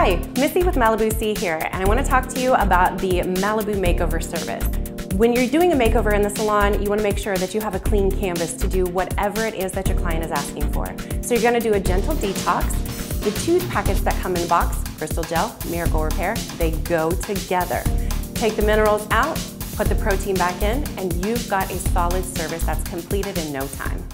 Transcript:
Hi, Missy with Malibu C here, and I want to talk to you about the Malibu Makeover Service. When you're doing a makeover in the salon, you want to make sure that you have a clean canvas to do whatever it is that your client is asking for. So you're going to do a gentle detox. The two packets that come in the box, Crystal Gel, Miracle Repair, they go together. Take the minerals out, put the protein back in, and you've got a solid service that's completed in no time.